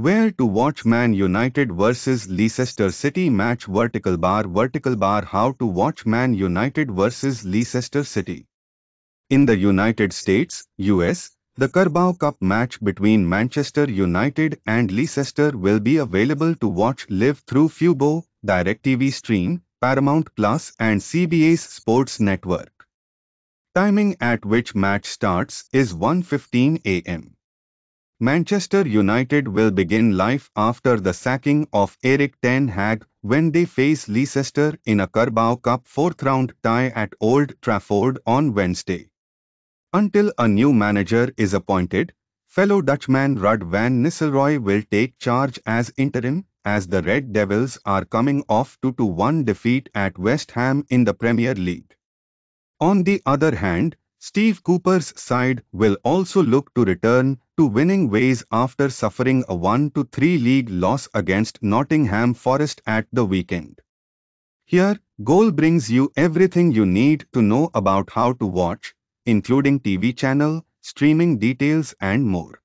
Where to watch Man United vs Leicester City match vertical bar vertical bar how to watch Man United vs Leicester City. In the United States, US, the Carabao Cup match between Manchester United and Leicester will be available to watch live through Fubo, DirecTV Stream, Paramount Plus and CBS Sports Network. Timing at which match starts is 1.15 am. Manchester United will begin life after the sacking of Erik Ten Hag when they face Leicester in a Carabao Cup fourth round tie at Old Trafford on Wednesday. Until a new manager is appointed, fellow Dutchman Ruud van Nistelrooy will take charge as interim as the Red Devils are coming off 2-1 defeat at West Ham in the Premier League. On the other hand, Steve Cooper's side will also look to return to winning ways after suffering a 1-3 league loss against Nottingham Forest at the weekend. Here, Goal brings you everything you need to know about how to watch, including TV channel, streaming details and more.